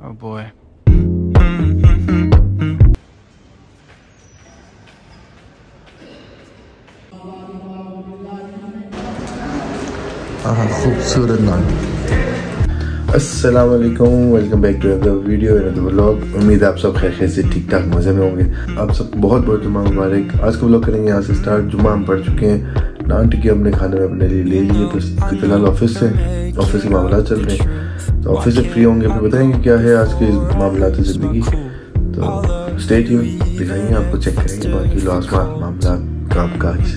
Oh boy. خوبصورت نام السلام علیکم welcome back to another video another vlog امید ہے آپ سب خیر خیر سے ٹھیک ٹھاک مزے میں ہوں گے آپ سب بہت بہت جمعہ مبارک آج کا بلاگ کریں گے یہاں سے اسٹارٹ جمعہ ہم پڑھ چکے ہیں نان ٹکی ہم نے کھانے میں اپنے لیے لے لیے بس فی الحال آفس سے آفس کے معاملات چل رہے ہیں تو آفس سے فری ہوں گے پھر بتائیں گے کیا ہے آج کے معاملات زندگی۔ تو اسٹیٹ دکھائیں گے آپ کو چیک کریں گے باقی لاسٹ معاملات کام کاج۔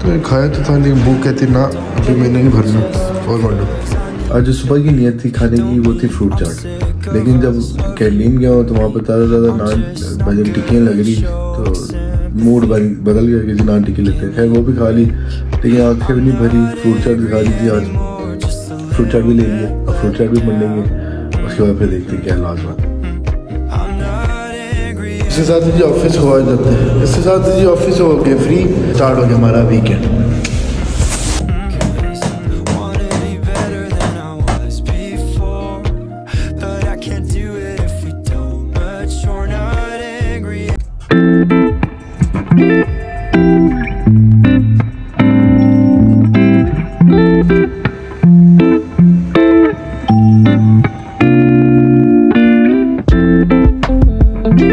تو کھایا تو تھا لیکن بھوک کہتی نا ابھی میں نے نہیں بھرنا۔ اور مانڈو۔ آج جو صبح کی نیت تھی کھانے کی وہ تھی فروٹ چاٹ لیکن جب کینٹین گیا ہوں تو وہاں پہ زیادہ زیادہ نان بھجن ٹکیاں لگ رہی تو موڈ بدل گیا کہ جی نان ٹکی لیتے۔ ہیں خیر وہ بھی کھا لی لیکن آنکھیں بھی نہیں بھری فروٹ چاٹ بھی کھا لی تھی آج۔ فروٹ چاٹ بھی لیں گے اور فروٹ چاٹ بھی بن لیں گے، اس کے بعد پھر دیکھتے ہیں کیا لازمات اس کے ساتھ جی آفس ہوا جاتے ہیں اس کے ساتھ جی آفس ہو کے فری اسٹارٹ ہو گیا ہمارا ویکینڈ جی،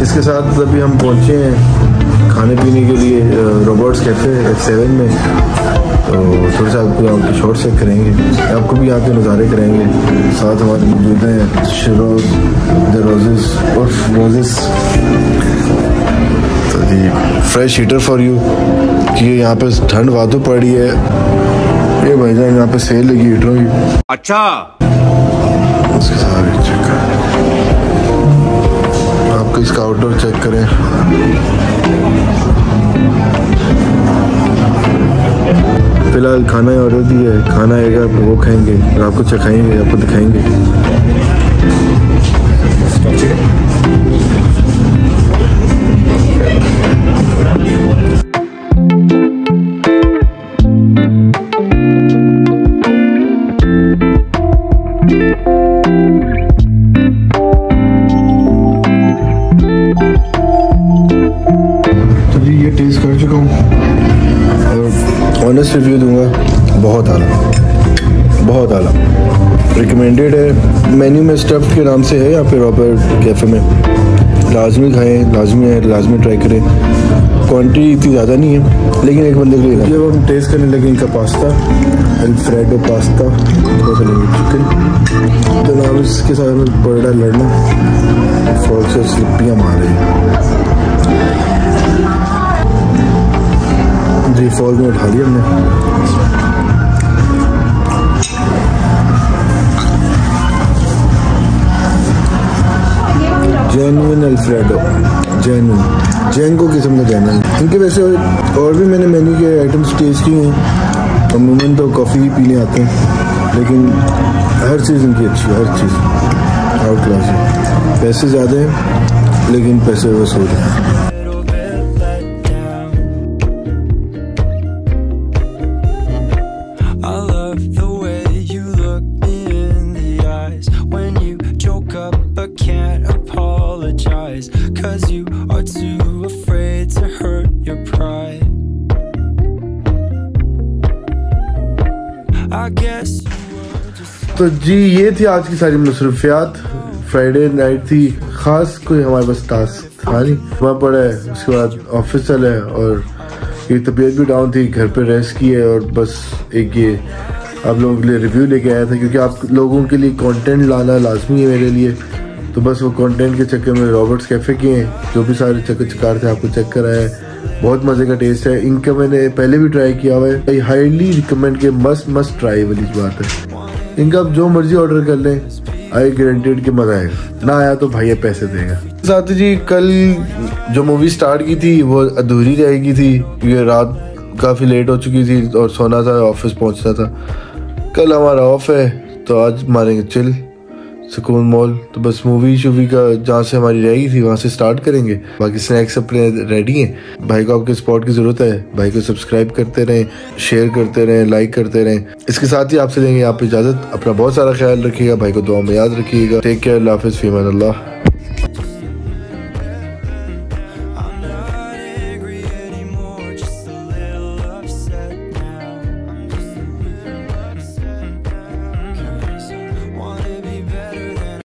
اس کے ساتھ ابھی ہم پہنچے ہیں۔ کھانے پینے کے لیے روبوٹس کیفے ایف سیون میں۔ تو تھوڑا سا آپ کو آپ کی شارٹ چیک کریں گے۔ آپ کو بھی آ کے نظارے کریں گے۔ ساتھ ہمارے موجود ہیں شروز دا روزز اور روزز تو جی فریش ہیٹر فار یو کہ یہاں پہ ٹھنڈ وادو پڑی ہے۔ یہ بھائی جان یہاں پہ سیل لگی ہیٹروں کی۔ اچھا۔ اس کے ساتھ چیک کریں۔ آپ کو اس کا آؤٹ ڈور چیک کریں۔ فی الحال کھانا آڈر دیا ہے۔ کھانا آئے گا وہ کھائیں گے۔ آپ کو چکھائیں گے، آپ کو دکھائیں گے۔ آنیسٹ ریویو دوں گا بہت اعلیٰ بہت اعلیٰ ریکمینڈیڈ ہے مینیو میں اسٹف کے نام سے ہے یہاں پہ رابر کیفے میں لازمی کھائیں لازمی ہے لازمی ٹرائی کریں کوانٹٹی اتنی زیادہ نہیں ہے لیکن ایک بندے کے لیے جب ہم ٹیسٹ کرنے لگے ان کا پاستا الفریڈو پاستا چکن جناب اس کے ساتھ میں لڑنا فوق سے سلپیاں مار رہی فال میں اٹھا لیا ہم نے جینوئن الفریڈو جینوئن جینگو قسم کا جینوئن ان کے ویسے اور بھی میں نے مینیو کے آئٹمس ٹیسٹ کیے ہیں عموماً تو کافی ہی پینے آتے ہیں لیکن ہر چیز ان کی اچھی ہے ہر چیز آؤٹ کلاس ہے پیسے زیادہ ہیں لیکن پیسے وصول ہیں تو جی یہ تھی آج کی ساری مصروفیات۔ فرائیڈے نائٹ تھی، خاص کوئی ہمارے پاس ٹاسک تھا نہیں۔ وہاں پڑا ہے، اس کے بعد آفس چلا ہے اور یہ طبیعت بھی ڈاؤن تھی، گھر پہ ریسٹ کی ہے اور بس ایک یہ آپ لوگوں کے لیے ریویو لے کے آیا تھا۔ کیونکہ آپ لوگوں کے لیے کانٹینٹ لانا لازمی ہے میرے لیے۔ تو بس وہ کانٹینٹ کے چکر میں رابرٹس کیفے کے ہیں۔ جو بھی سارے چکر چکار تھے، آپ کو چیک کرایا ہے۔ بہت مزے کا ٹیسٹ ہے۔ ان کا میں نے پہلے بھی ٹرائی کیا ہوا ہے۔ آئی ہائیلی ریکمینڈ کے مسٹ مسٹ ٹرائی والی بات ہے۔ ان کا آپ جو مرضی آرڈر کر لیں آئی گارنٹیڈ کہ مزہ آئے گا۔ نہ آیا تو بھائی پیسے دے گا۔ ساتھ جی کل جو مووی سٹارٹ کی تھی، وہ ادھوری رہ گئی تھی، کیونکہ رات کافی لیٹ ہو چکی تھی اور سونا تھا آفس پہنچنا تھا۔ کل ہمارا آف ہے، تو آج ماریں گے، چل۔ سکون مول تو بس مووی شووی کا جہاں سے ہماری رہ گئی تھی، وہاں سے سٹارٹ کریں گے۔ باقی سنیکس اپنے ریڈی ہیں۔ بھائی کو آپ کے سپورٹ کی ضرورت ہے۔ بھائی کو سبسکرائب کرتے رہیں شیئر کرتے رہیں لائک کرتے رہیں۔ اس کے ساتھ ہی آپ سے لیں گے آپ اجازت۔ اپنا بہت سارا خیال رکھیے گا، بھائی کو دعا میں یاد رکھیے گا۔ ٹیک کیئر اللہ حافظ فیمان اللہ۔